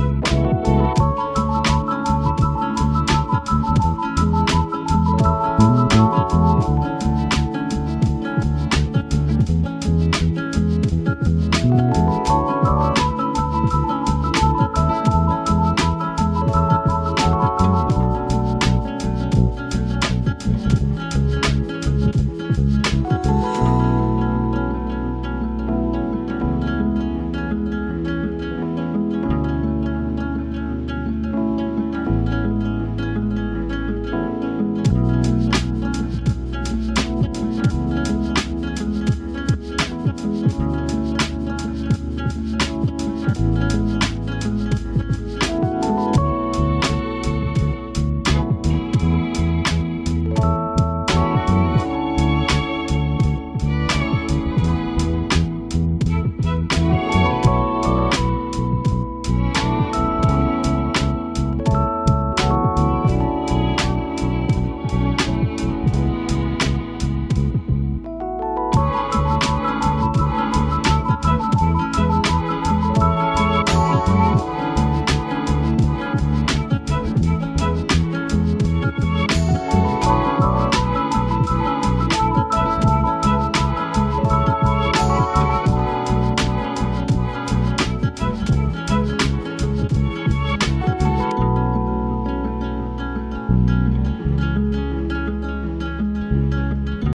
Bye.